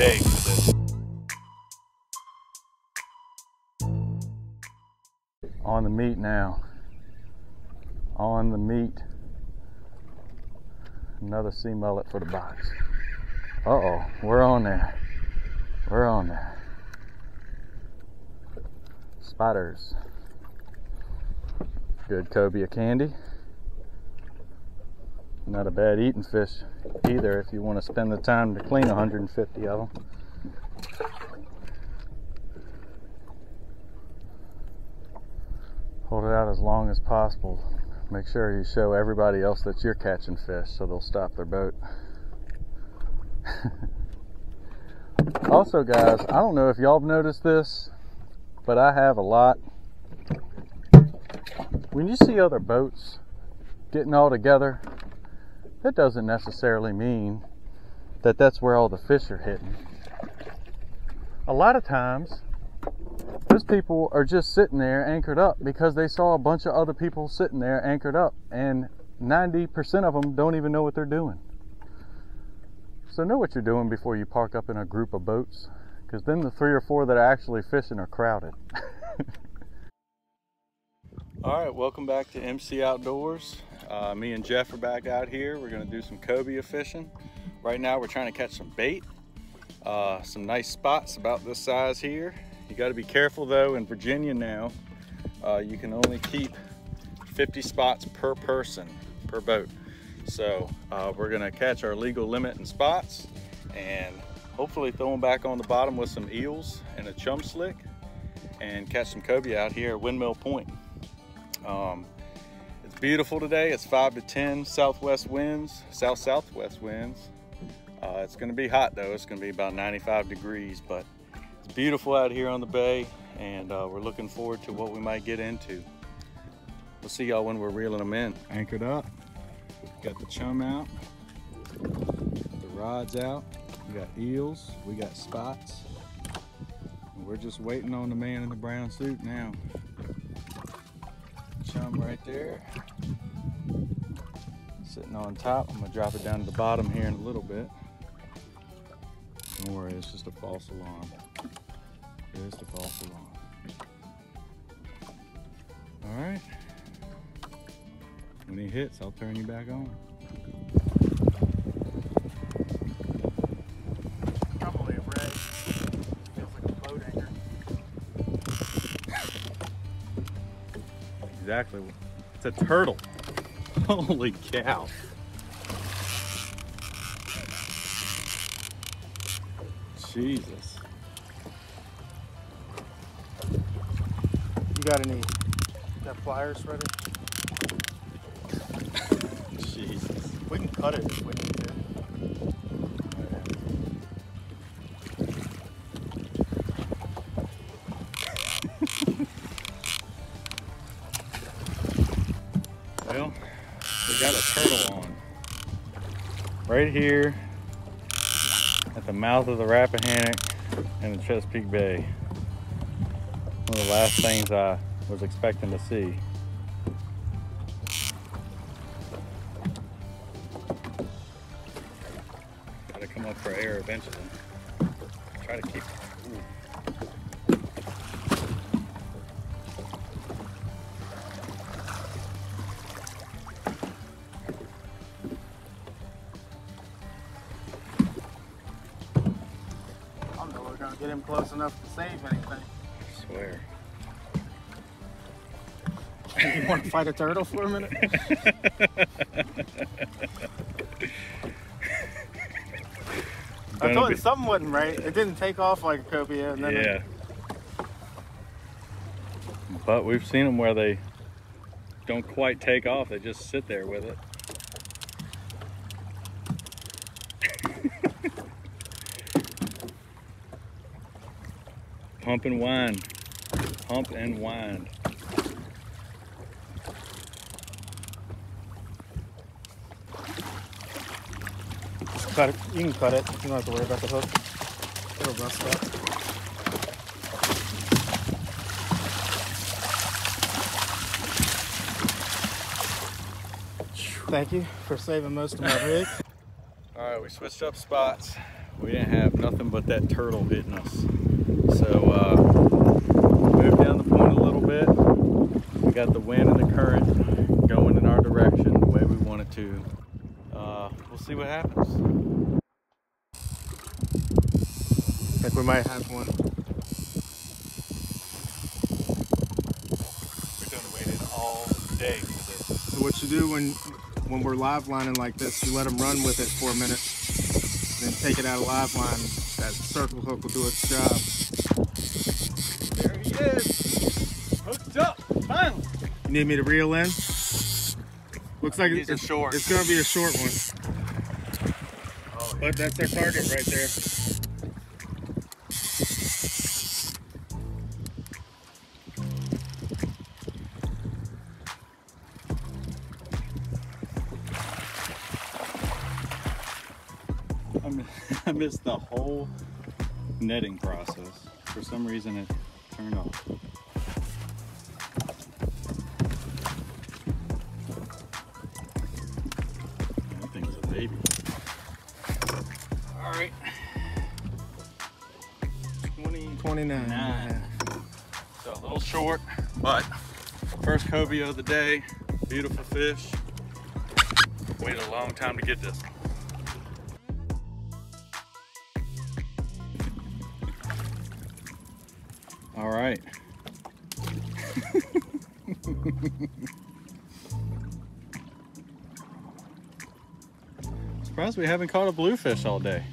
day for this. On the meat now. On the meat. Another sea mullet for the box. Uh oh, we're on there. We're on there. Spiders. Good cobia candy. Not a bad eating fish either if you want to spend the time to clean 150 of them. Hold it out as long as possible. Make sure you show everybody else that you're catching fish so they'll stop their boat. also, guys, I don't know if y'all have noticed this, but I have a lot. When you see other boats getting all together, that doesn't necessarily mean that that's where all the fish are hitting. A lot of times, those people are just sitting there anchored up because they saw a bunch of other people sitting there anchored up, and 90% of them don't even know what they're doing. So, know what you're doing before you park up in a group of boats, because then the three or four that are actually fishing are crowded. All right, welcome back to MC Outdoors. Uh, me and Geoff are back out here. We're gonna do some cobia fishing. Right now we're trying to catch some bait. Uh, some nice spots about this size here. You gotta be careful though, in Virginia now, uh, you can only keep 50 spots per person, per boat. So uh, we're gonna catch our legal limit in spots and hopefully throw them back on the bottom with some eels and a chum slick and catch some cobia out here at Windmill Point. Um, it's beautiful today. It's 5 to 10 southwest winds, south-southwest winds. Uh, it's going to be hot though. It's going to be about 95 degrees, but it's beautiful out here on the bay and uh, we're looking forward to what we might get into. We'll see y'all when we're reeling them in. Anchored up, got the chum out, the rods out, we got eels, we got spots. We're just waiting on the man in the brown suit now right there. Sitting on top. I'm gonna drop it down to the bottom here in a little bit. Don't worry, it's just a false alarm. It is a false alarm. All right. When he hits, I'll turn you back on. Exactly. It's a turtle. Holy cow. Jesus. You got any got pliers ready? Jesus. We can cut it turtle on. Right here at the mouth of the Rappahannock in the Chesapeake Bay. One of the last things I was expecting to see. Gotta come up for air eventually. Try to keep. Get him close enough to save anything. I swear. you want to fight a turtle for a minute? I Gonna told you something wasn't right. It didn't take off like a cobia. and then it- Yeah. But we've seen them where they don't quite take off. They just sit there with it. Pump and wind. Pump and wind. cut it. You can cut it. You don't have to worry about the hook. It'll rust up. Thank you for saving most of my rig. All right, we switched up spots. We didn't have nothing but that turtle hitting us. So uh, moved down the point a little bit. We got the wind and the current going in our direction the way we want it to. Uh, we'll see what happens. I think we might have one. We're gonna wait all day for this. So what you do when when we're live lining like this, you let them run with it for a minute, then take it out of live line. That circle hook will do its job. There he is. Hooked up. Finally. You need me to reel in? Looks like These are it's, short. it's gonna be a short one. Oh, But that's our target right there. I missed the whole netting process. For some reason it turned off. That thing's a baby. All right. 20, 29. and a Nine. so a little short, but first cobia of the day. Beautiful fish. Waited a long time to get this one. All right. Surprised we haven't caught a bluefish all day.